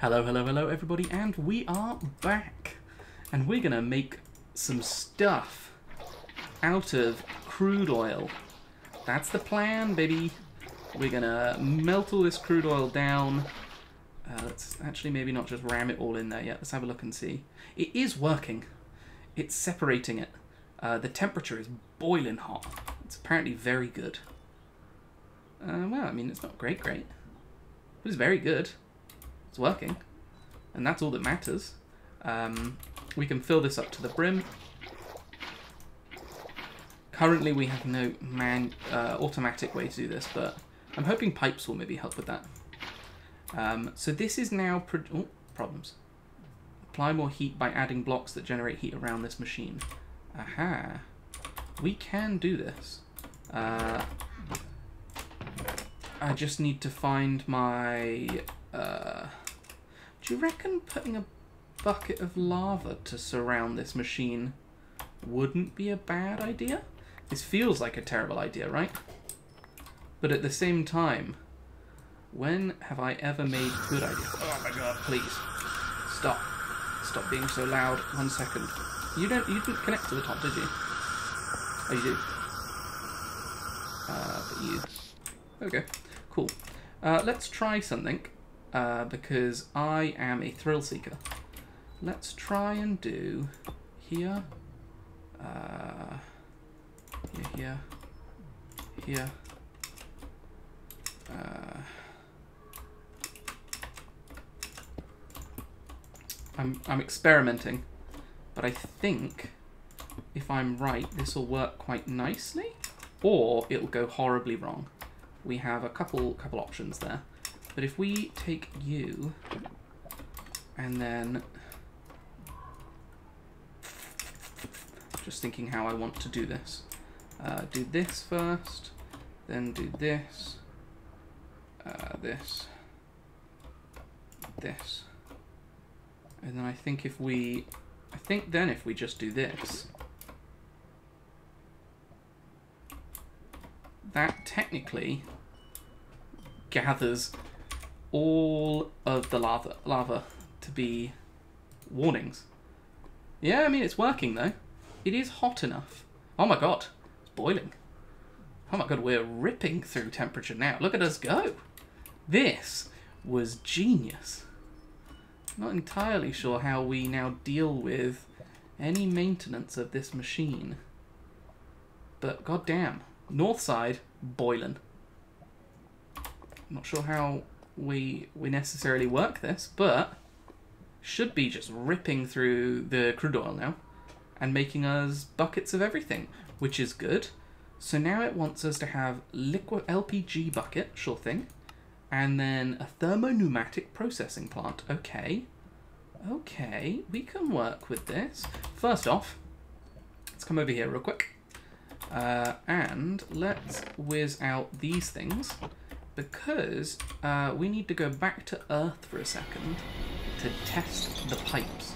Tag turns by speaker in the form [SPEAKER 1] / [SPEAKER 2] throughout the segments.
[SPEAKER 1] Hello, hello, hello, everybody, and we are back. And we're gonna make some stuff out of crude oil. That's the plan, baby. We're gonna melt all this crude oil down. Uh, let's actually maybe not just ram it all in there yet. Let's have a look and see. It is working. It's separating it. Uh, the temperature is boiling hot. It's apparently very good. Uh, well, I mean, it's not great, great. But it's very good. It's working. And that's all that matters. Um, we can fill this up to the brim. Currently we have no man uh, automatic way to do this, but I'm hoping pipes will maybe help with that. Um, so this is now... oh, problems. Apply more heat by adding blocks that generate heat around this machine. Aha. We can do this. Uh, I just need to find my... Uh, do you reckon putting a bucket of lava to surround this machine wouldn't be a bad idea? This feels like a terrible idea, right? But at the same time, when have I ever made good ideas? Oh my god, please. Stop. Stop being so loud. One second. You don't you didn't connect to the top, did you? Oh you do. Uh, but you Okay, cool. Uh, let's try something uh, because I am a thrill seeker. Let's try and do here, uh, here, here, here. Uh, I'm I'm experimenting, but I think if I'm right, this will work quite nicely, or it'll go horribly wrong. We have a couple couple options there. But if we take you and then just thinking how I want to do this. Uh, do this first, then do this, uh, this, this. And then I think if we, I think then if we just do this, that technically gathers all of the lava, lava to be warnings. Yeah, I mean, it's working though. It is hot enough. Oh my god, it's boiling. Oh my god, we're ripping through temperature now. Look at us go. This was genius. Not entirely sure how we now deal with any maintenance of this machine. But goddamn, north side, boiling. Not sure how we we necessarily work this, but should be just ripping through the crude oil now and making us buckets of everything, which is good. So now it wants us to have liquid LPG bucket, sure thing, and then a thermopneumatic processing plant. Okay, okay, we can work with this. First off, let's come over here real quick. Uh, and let's whiz out these things because uh, we need to go back to Earth for a second to test the pipes.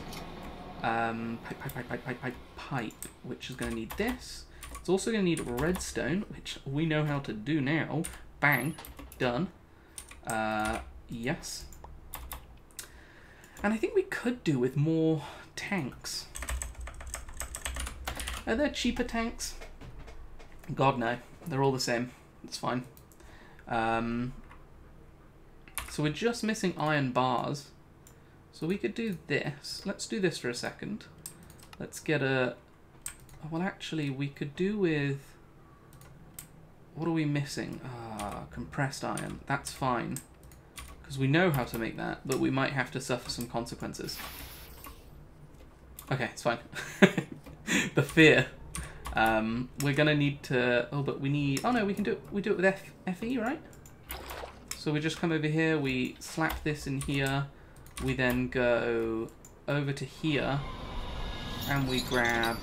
[SPEAKER 1] Um, pipe, pipe, pipe, pipe, pipe, pipe, pipe, which is going to need this. It's also going to need redstone, which we know how to do now. Bang, done. Uh, yes. And I think we could do with more tanks. Are there cheaper tanks? God, no. They're all the same. It's fine. Um, so we're just missing iron bars. So we could do this. Let's do this for a second. Let's get a... Well, actually, we could do with... What are we missing? Ah, compressed iron. That's fine. Because we know how to make that, but we might have to suffer some consequences. Okay, it's fine. the fear. Um, we're gonna need to. Oh, but we need. Oh no, we can do it. We do it with F FE, right? So we just come over here. We slap this in here. We then go over to here, and we grab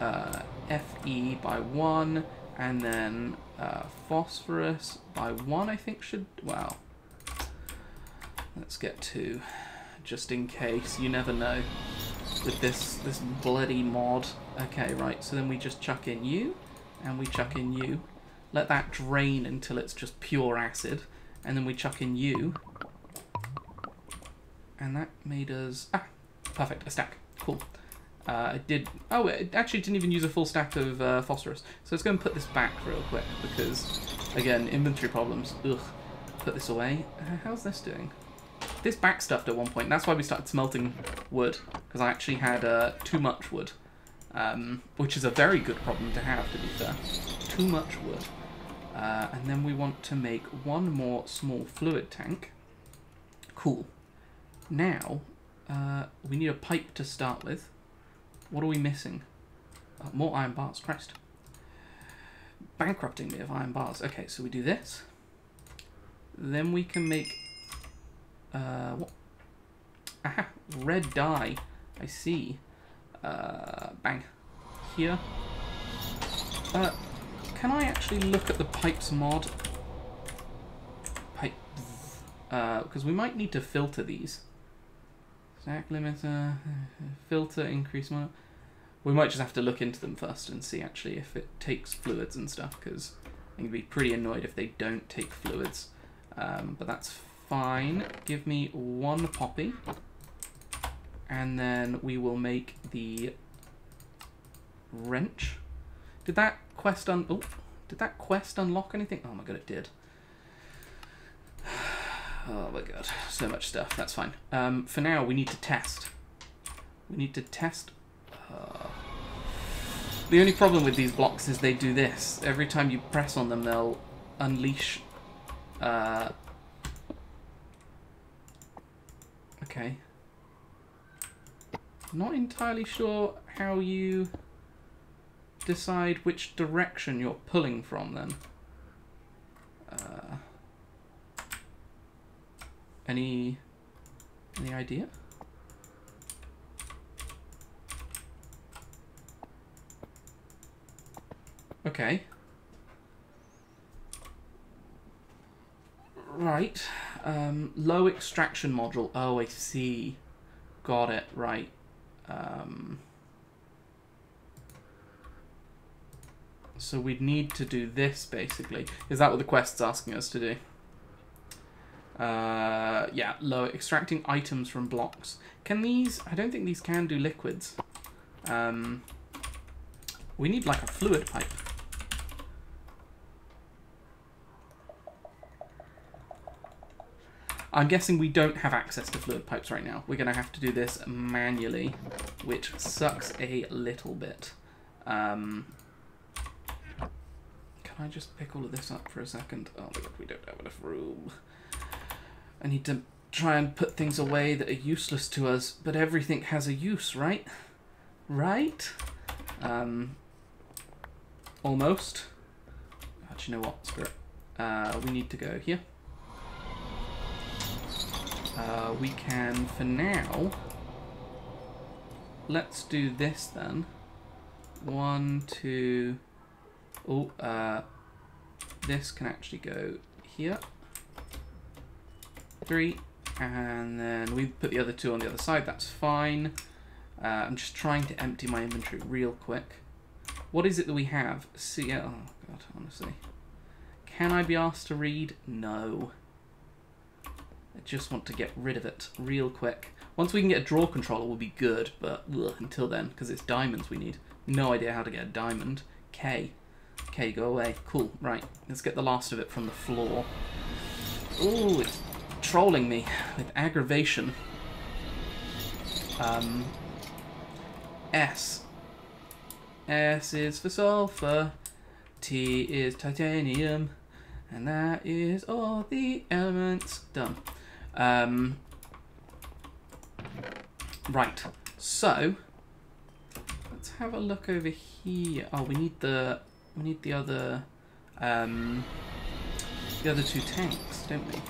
[SPEAKER 1] uh, Fe by one, and then uh, phosphorus by one. I think should. Well, let's get two, just in case. You never know with this this bloody mod. Okay, right, so then we just chuck in you, and we chuck in you. Let that drain until it's just pure acid, and then we chuck in you. And that made us... Ah, perfect, a stack. Cool. Uh, I did... Oh, it actually didn't even use a full stack of uh, phosphorus. So let's go and put this back real quick, because, again, inventory problems. Ugh. Put this away. Uh, how's this doing? This backstuffed at one point. That's why we started smelting wood, because I actually had uh, too much wood. Um, which is a very good problem to have, to be fair. Too much wood. Uh, and then we want to make one more small fluid tank. Cool. Now, uh, we need a pipe to start with. What are we missing? Uh, more iron bars, Christ. Bankrupting me of iron bars. Okay, so we do this. Then we can make... Uh? Aha, red dye. I see. Uh, bang. Here. Uh, can I actually look at the pipes mod? Pipe. Because uh, we might need to filter these. Stack limiter, filter, increase mod. We might just have to look into them first and see actually if it takes fluids and stuff, because to be pretty annoyed if they don't take fluids. Um, but that's fine. Give me one poppy. And then we will make the wrench. Did that quest un... Oh, did that quest unlock anything? Oh my god, it did. Oh my god, so much stuff. That's fine. Um, for now, we need to test. We need to test... Uh, the only problem with these blocks is they do this. Every time you press on them, they'll unleash... Uh, okay. Not entirely sure how you decide which direction you're pulling from then. Uh, any any idea? Okay. Right. Um, low extraction module. Oh, I see. Got it. Right. Um, so we'd need to do this, basically. Is that what the quest's asking us to do? Uh, yeah, low extracting items from blocks. Can these... I don't think these can do liquids. Um, we need like a fluid pipe. I'm guessing we don't have access to fluid pipes right now. We're going to have to do this manually, which sucks a little bit. Um, can I just pick all of this up for a second? Oh my god, we don't have enough room. I need to try and put things away that are useless to us, but everything has a use, right? Right? Um, almost. Actually, you know what, Spirit? Uh, we need to go here. Uh, we can, for now, let's do this then. One, two, oh, uh, this can actually go here. Three, and then we put the other two on the other side, that's fine. Uh, I'm just trying to empty my inventory real quick. What is it that we have? See, oh god, honestly. Can I be asked to read? No. I just want to get rid of it real quick. Once we can get a drawer controller, we'll be good, but ugh, until then, because it's diamonds we need. No idea how to get a diamond. K. K, go away. Cool, right. Let's get the last of it from the floor. Ooh, it's trolling me with aggravation. Um, S. S is for sulfur. T is titanium. And that is all the elements done. Um, right, so let's have a look over here. Oh, we need the we need the other um, the other two tanks, don't we?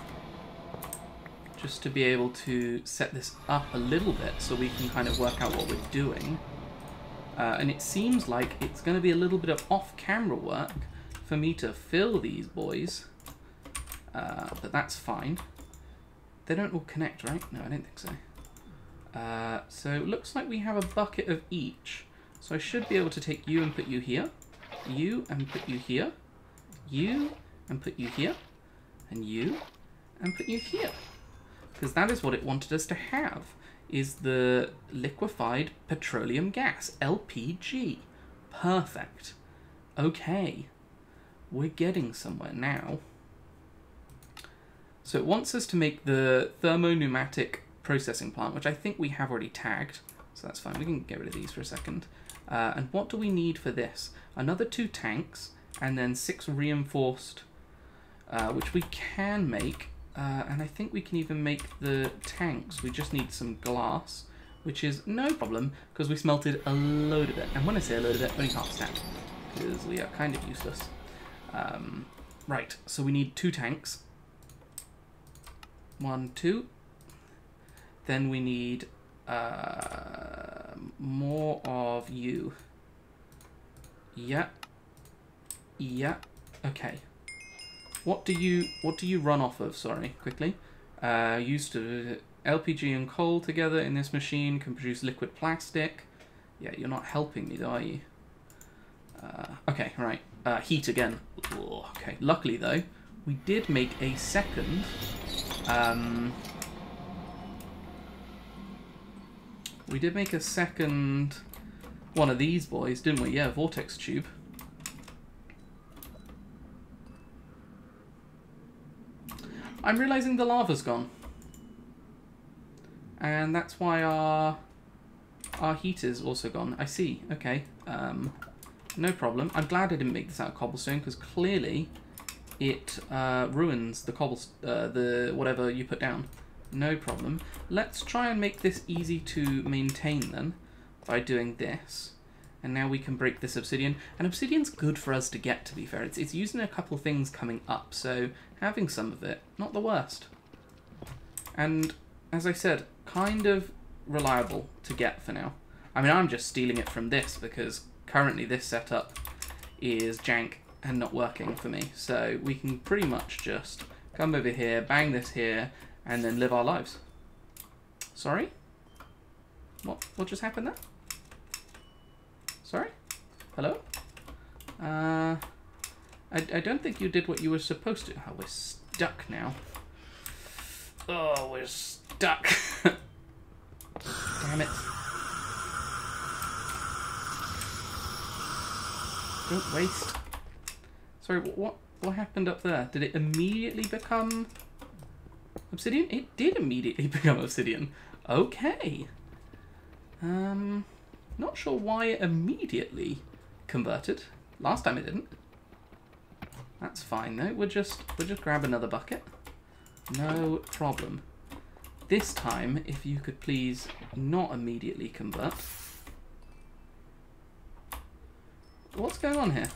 [SPEAKER 1] Just to be able to set this up a little bit so we can kind of work out what we're doing. Uh, and it seems like it's going to be a little bit of off-camera work for me to fill these boys. Uh, but that's fine. They don't all connect, right? No, I don't think so. Uh, so it looks like we have a bucket of each. So I should be able to take you and put you here. You and put you here. You and put you here. And you and put you here. because that is what it wanted us to have, is the liquefied petroleum gas, LPG. Perfect. Okay. We're getting somewhere now. So it wants us to make the thermo-pneumatic processing plant, which I think we have already tagged. So that's fine. We can get rid of these for a second. Uh, and what do we need for this? Another two tanks, and then six reinforced, uh, which we can make. Uh, and I think we can even make the tanks. We just need some glass, which is no problem, because we smelted a load of it. And when I say a load of it, only half stack, because we are kind of useless. Um, right, so we need two tanks. One, two. Then we need uh, more of you. Yeah. Yeah. Okay. What do you what do you run off of? Sorry, quickly. Uh, used to LPG and coal together in this machine can produce liquid plastic. Yeah, you're not helping me, though, are you? Uh, okay, right. Uh, heat again. Ooh, okay. Luckily, though, we did make a second. Um, we did make a second one of these boys, didn't we? Yeah, vortex tube. I'm realizing the lava's gone. And that's why our our heat is also gone. I see. Okay. Um, no problem. I'm glad I didn't make this out of cobblestone because clearly it uh, ruins the cobble, uh, the whatever you put down. No problem. Let's try and make this easy to maintain then by doing this. And now we can break this obsidian. And obsidian's good for us to get, to be fair. It's, it's using a couple things coming up, so having some of it, not the worst. And, as I said, kind of reliable to get for now. I mean, I'm just stealing it from this because currently this setup is jank and not working for me. So we can pretty much just come over here, bang this here, and then live our lives. Sorry? What, what just happened there? Sorry? Hello? Uh, I, I don't think you did what you were supposed to. Oh, we're stuck now. Oh, we're stuck. Damn it. Don't waste. Sorry, what what happened up there? Did it immediately become obsidian? It did immediately become obsidian. Okay. Um, not sure why it immediately converted. Last time it didn't. That's fine though. We'll just we'll just grab another bucket. No problem. This time, if you could please not immediately convert. What's going on here?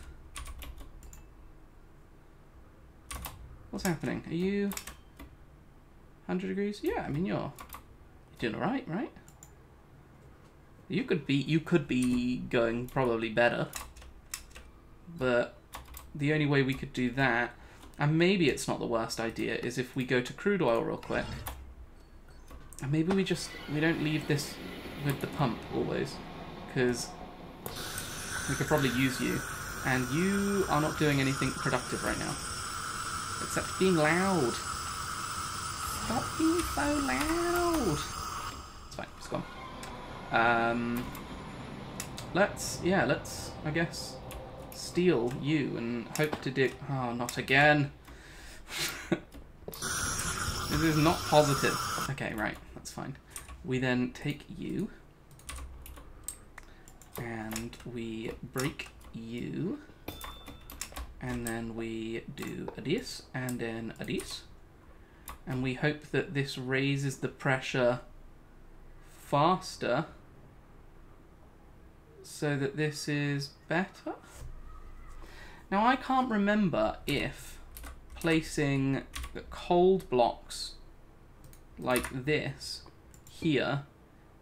[SPEAKER 1] What's happening? Are you 100 degrees? Yeah, I mean you're you're doing alright, right? You could be you could be going probably better. But the only way we could do that, and maybe it's not the worst idea, is if we go to crude oil real quick. And maybe we just we don't leave this with the pump always. Because we could probably use you. And you are not doing anything productive right now. Except being loud. Stop being so loud. It's fine, it's gone. Um, let's, yeah, let's, I guess, steal you and hope to dig... Oh, not again. this is not positive. Okay, right, that's fine. We then take you and we break you and then we do a this and then a this and we hope that this raises the pressure faster so that this is better. Now I can't remember if placing the cold blocks like this here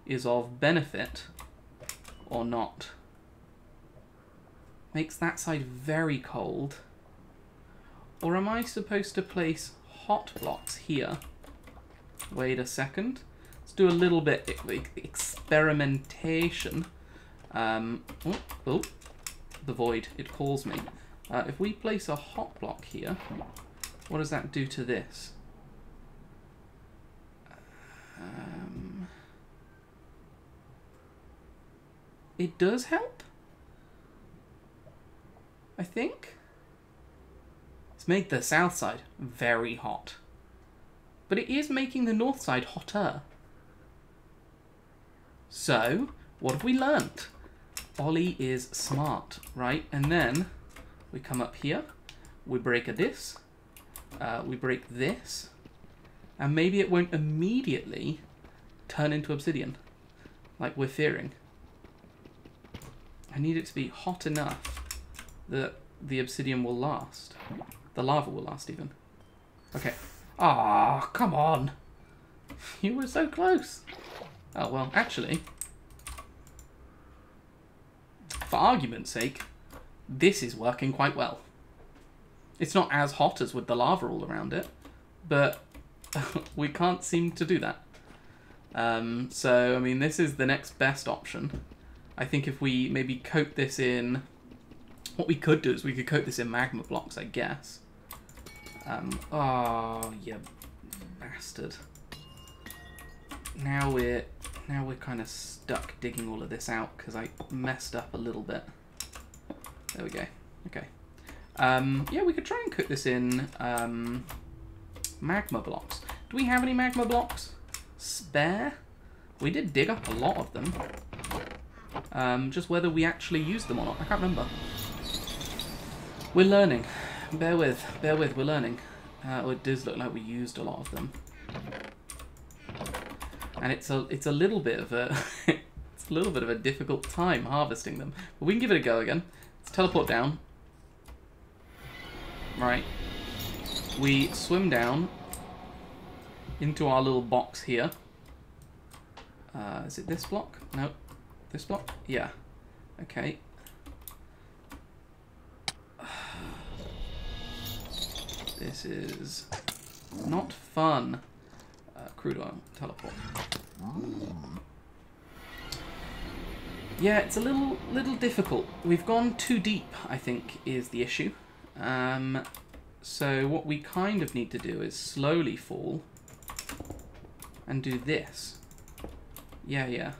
[SPEAKER 1] is of benefit or not. Makes that side very cold. Or am I supposed to place hot blocks here? Wait a second. Let's do a little bit of experimentation. Um, oh, oh, the void, it calls me. Uh, if we place a hot block here, what does that do to this? Um, it does help. I think. It's made the south side very hot. But it is making the north side hotter. So, what have we learnt? Ollie is smart, right? And then we come up here, we break a this, uh, we break this, and maybe it won't immediately turn into obsidian, like we're fearing. I need it to be hot enough that the obsidian will last. The lava will last even. Okay. Ah, oh, come on. You were so close. Oh, well, actually, for argument's sake, this is working quite well. It's not as hot as with the lava all around it, but we can't seem to do that. Um, so, I mean, this is the next best option. I think if we maybe coat this in... What we could do is we could coat this in magma blocks, I guess. Um, oh, you bastard. Now we're now we're kind of stuck digging all of this out because I messed up a little bit. There we go. Okay. Um, yeah, we could try and cook this in um, magma blocks. Do we have any magma blocks spare? We did dig up a lot of them. Um, just whether we actually used them or not, I can't remember. We're learning. Bear with, bear with, we're learning. Uh, oh, it does look like we used a lot of them and it's a it's a little bit of a it's a little bit of a difficult time harvesting them. But we can give it a go again. Let's teleport down. Right. We swim down into our little box here. Uh, is it this block? No. This block? Yeah. Okay. This is not fun. Uh, crude oil, teleport. Yeah, it's a little little difficult. We've gone too deep, I think, is the issue. Um, so what we kind of need to do is slowly fall and do this. Yeah, yeah.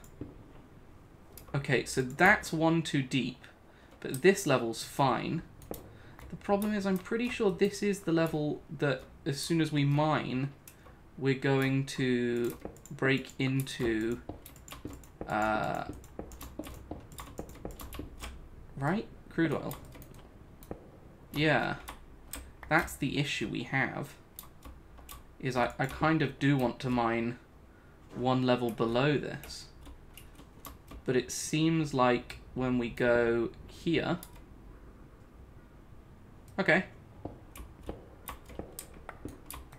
[SPEAKER 1] Okay, so that's one too deep, but this level's fine. Problem is I'm pretty sure this is the level that as soon as we mine, we're going to break into uh, right? Crude oil. Yeah. That's the issue we have is I, I kind of do want to mine one level below this. But it seems like when we go here okay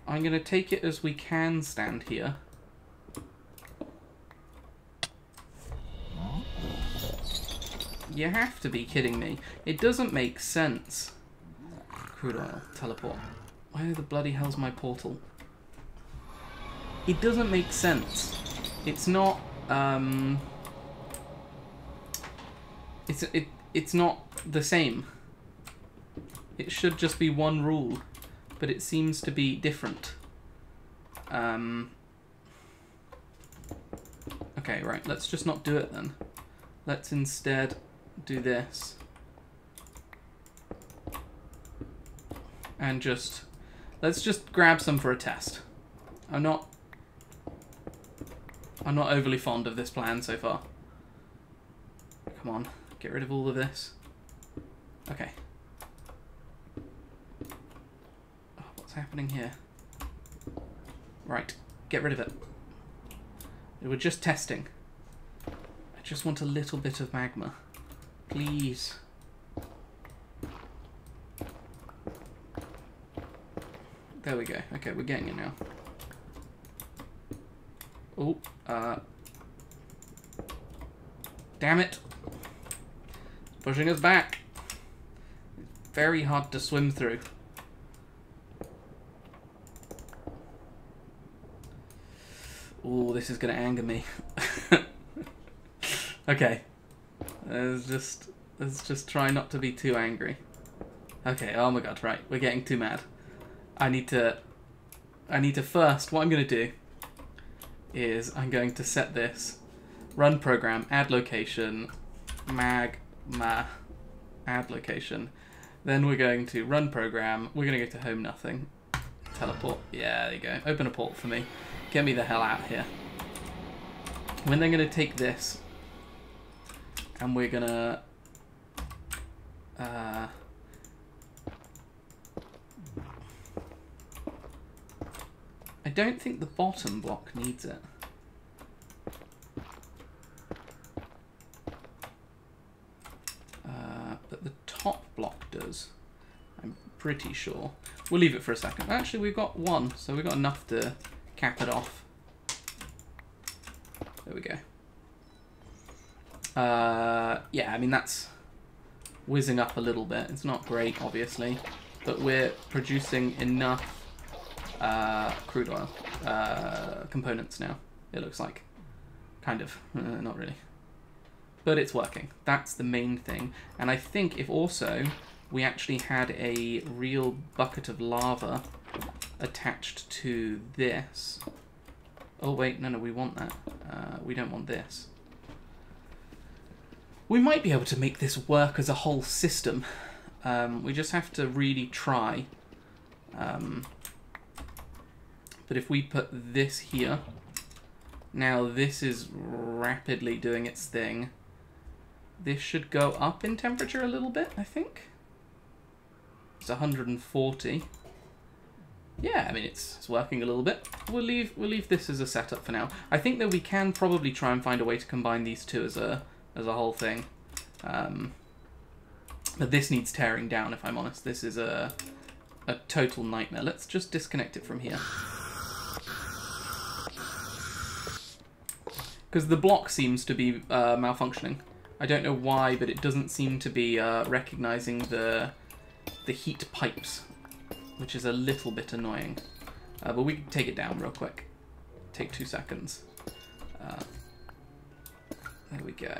[SPEAKER 1] I'm going to take it as we can stand here. You have to be kidding me. It doesn't make sense. Crude oil. Teleport. Where the bloody hell's my portal? It doesn't make sense. It's not, um... It's, it, it's not the same. It should just be one rule but it seems to be different. Um, okay, right, let's just not do it then. Let's instead do this. And just, let's just grab some for a test. I'm not, I'm not overly fond of this plan so far. Come on, get rid of all of this. Okay. Happening here? Right, get rid of it. We're just testing. I just want a little bit of magma. Please. There we go. Okay, we're getting it now. Oh, uh... Damn it! Pushing us back. very hard to swim through. Oh, this is going to anger me. okay. Let's just, let's just try not to be too angry. Okay, oh my god, right. We're getting too mad. I need to... I need to first... What I'm going to do is I'm going to set this run program, add location, magma, add location. Then we're going to run program. We're going to go to home nothing. Teleport. Yeah, there you go. Open a port for me. Get me the hell out here. When they're going to take this and we're going to uh, I don't think the bottom block needs it. Uh, but the top block does. I'm pretty sure. We'll leave it for a second. Actually, we've got one, so we've got enough to cap it off. There we go. Uh, yeah, I mean, that's whizzing up a little bit. It's not great, obviously, but we're producing enough uh, crude oil uh, components now, it looks like. Kind of. Uh, not really. But it's working. That's the main thing. And I think if also we actually had a real bucket of lava attached to this... Oh, wait, no, no, we want that. Uh, we don't want this. We might be able to make this work as a whole system. Um, we just have to really try. Um, but if we put this here, now this is rapidly doing its thing. This should go up in temperature a little bit, I think. It's 140. Yeah, I mean it's, it's working a little bit. We'll leave we'll leave this as a setup for now. I think that we can probably try and find a way to combine these two as a as a whole thing. Um, but this needs tearing down, if I'm honest. This is a a total nightmare. Let's just disconnect it from here. Because the block seems to be uh, malfunctioning. I don't know why, but it doesn't seem to be uh, recognizing the the heat pipes, which is a little bit annoying. Uh, but we can take it down real quick. Take two seconds. Uh, there we go.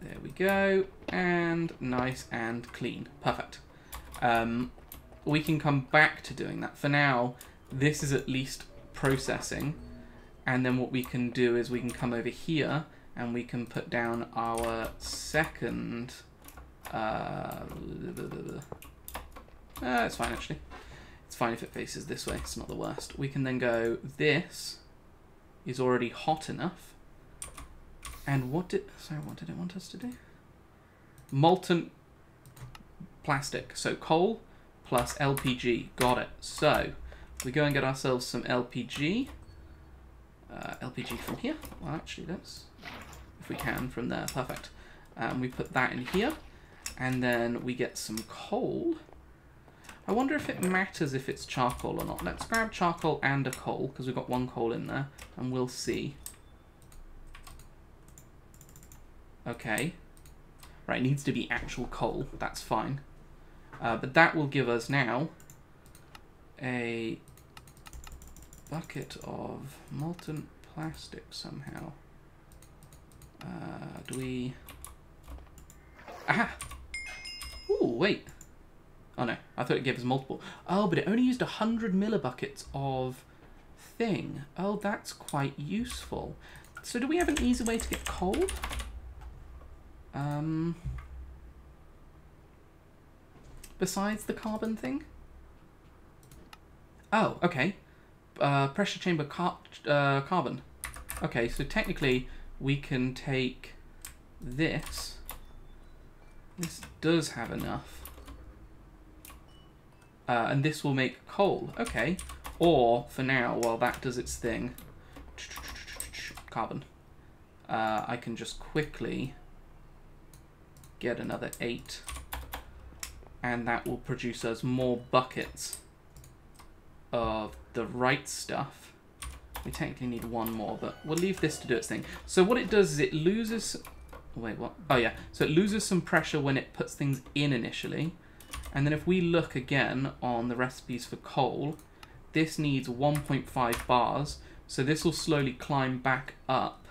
[SPEAKER 1] There we go. And nice and clean. Perfect. Um, we can come back to doing that. For now, this is at least processing. And then what we can do is we can come over here and we can put down our second... Uh, uh, it's fine actually. It's fine if it faces this way, it's not the worst. We can then go, this is already hot enough. And what did, sorry, what did it want us to do? Molten plastic. So coal plus LPG, got it. So, we go and get ourselves some LPG. Uh, LPG from here. Well, actually, let's, if we can, from there. Perfect. Um, we put that in here. And then we get some coal. I wonder if it matters if it's charcoal or not. Let's grab charcoal and a coal, because we've got one coal in there, and we'll see. Okay. Right, needs to be actual coal. That's fine. Uh, but that will give us now a bucket of molten plastic somehow. Uh, do we... Aha! Ooh, wait. Oh no, I thought it gave us multiple. Oh, but it only used 100 millibuckets of thing. Oh, that's quite useful. So do we have an easy way to get coal? Um, besides the carbon thing? Oh, okay. Uh, pressure chamber car uh, carbon. Okay, so technically we can take this. This does have enough. Uh, and this will make coal. Okay. Or, for now, while that does its thing, carbon, uh, I can just quickly get another eight. And that will produce us more buckets of the right stuff. We technically need one more, but we'll leave this to do its thing. So what it does is it loses... Wait, what? Oh, yeah. So it loses some pressure when it puts things in initially. And then if we look again on the recipes for coal, this needs 1.5 bars. So this will slowly climb back up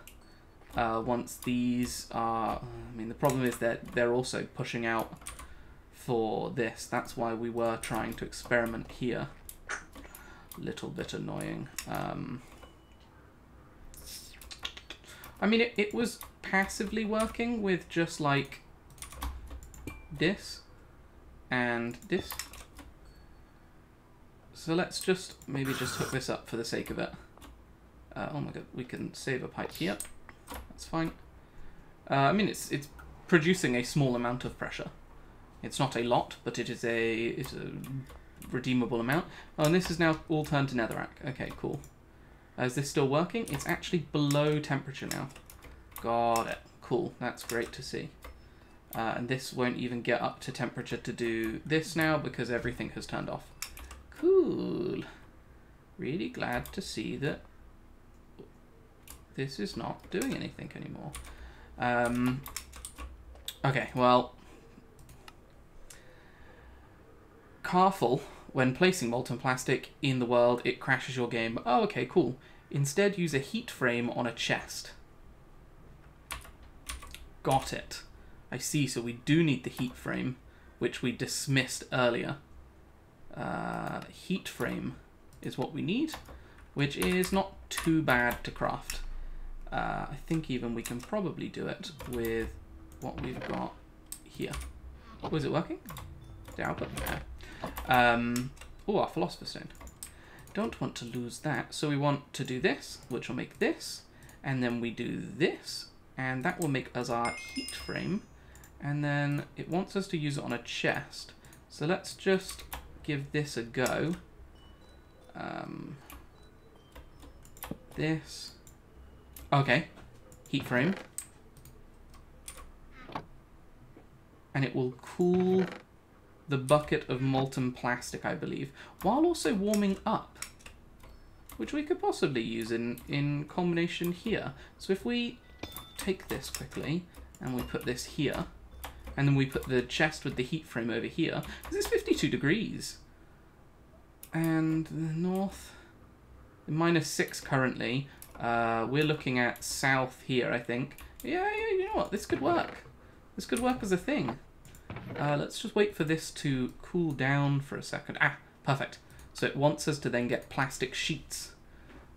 [SPEAKER 1] uh, once these are... I mean, the problem is that they're also pushing out for this. That's why we were trying to experiment here. little bit annoying. Um, I mean, it, it was passively working with just like this and this. So let's just maybe just hook this up for the sake of it. Uh, oh my god, we can save a pipe here. That's fine. Uh, I mean, it's it's producing a small amount of pressure. It's not a lot, but it is a it's a redeemable amount. Oh, and this is now all turned to netherrack. Okay, cool. Is this still working? It's actually below temperature now. Got it. Cool. That's great to see. Uh, and this won't even get up to temperature to do this now because everything has turned off. Cool. Really glad to see that this is not doing anything anymore. Um, okay, well, careful when placing molten plastic in the world, it crashes your game. Oh, okay, cool. Instead, use a heat frame on a chest. Got it. I see, so we do need the heat frame, which we dismissed earlier. Uh, heat frame is what we need, which is not too bad to craft. Uh, I think even we can probably do it with what we've got here. Was it working? The output? Okay. Um, oh, our Philosopher's Stone. Don't want to lose that, so we want to do this, which will make this, and then we do this, and that will make us our heat frame, and then it wants us to use it on a chest. So let's just give this a go. Um, this. Okay. Heat frame. And it will cool the bucket of molten plastic, I believe, while also warming up, which we could possibly use in, in combination here. So if we take this quickly and we put this here, and then we put the chest with the heat frame over here, because it's 52 degrees. And the north, minus 6 currently. Uh, we're looking at south here, I think. Yeah, yeah, you know what, this could work. This could work as a thing. Uh, let's just wait for this to cool down for a second. Ah, perfect. So it wants us to then get plastic sheets,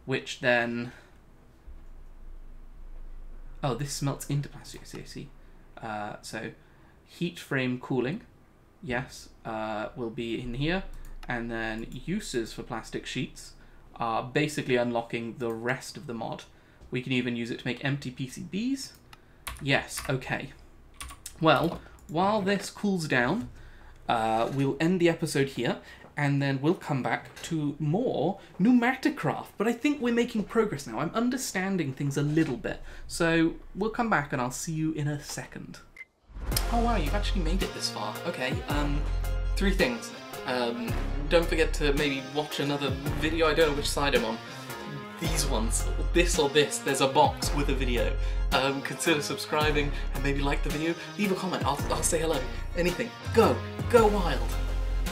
[SPEAKER 1] which then... Oh, this smelts into plastic, see, see. Uh, so heat frame cooling, yes, uh, will be in here. And then uses for plastic sheets are basically unlocking the rest of the mod. We can even use it to make empty PCBs. Yes, okay. Well, while this cools down, uh, we'll end the episode here, and then we'll come back to more PneumaticCraft. But I think we're making progress now. I'm understanding things a little bit. So we'll come back and I'll see you in a second. Oh wow, you've actually made it this far. Okay, um, three things. Um, don't forget to maybe watch another video, I don't know which side I'm on these ones, this or this, there's a box with a video. Um, consider subscribing and maybe like the video. Leave a comment, I'll, I'll say hello. Anything. Go. Go wild.